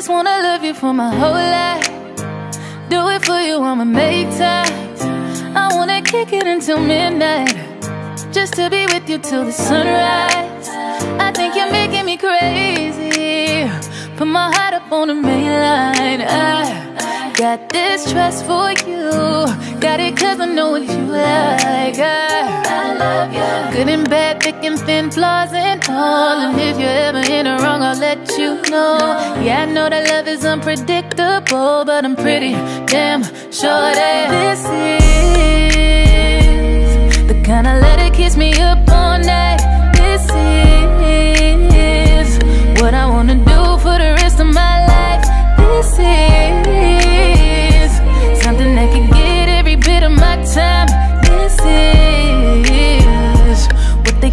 just wanna love you for my whole life. Do it for you, I'ma make time. I wanna kick it until midnight. Just to be with you till the sunrise. I think you're making me crazy. Put my heart up on the main line. I got this trust for you. Got it cause I know what you like. I, I love you. Good and bad, and thin, flaws and all. And if you're ever in the wrong, I'll let you know. Yeah, I know that love is unpredictable, but I'm pretty damn sure that this is the kind of let it kiss me up.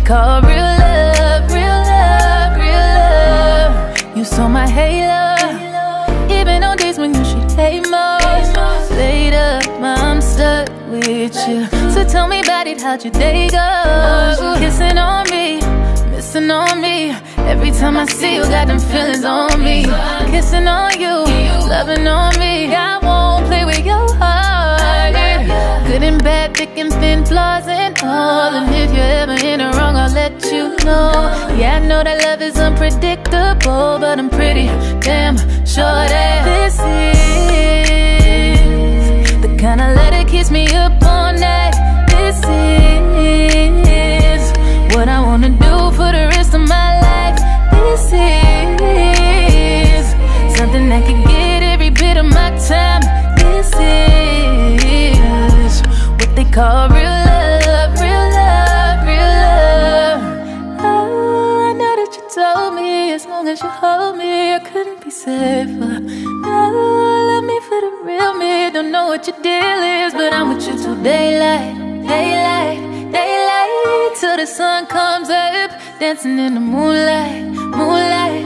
What they call real love, real love, real love. You saw my halo, even on days when you should hate most. Later, I'm stuck with you. So tell me about it, how'd your day go? Kissing on me, missing on me. Every time I see you, got them feelings on me. Kissing on you, thick and flaws and all. And if you're ever in the wrong, I'll let you know. Yeah, I know that love is unpredictable, but I'm pretty damn sure that this is the kind of let it kiss me up all safer. No, love me for the real me. Don't know what your deal is, but I'm with you till daylight, daylight, daylight, till the sun comes up, dancing in the moonlight, moonlight,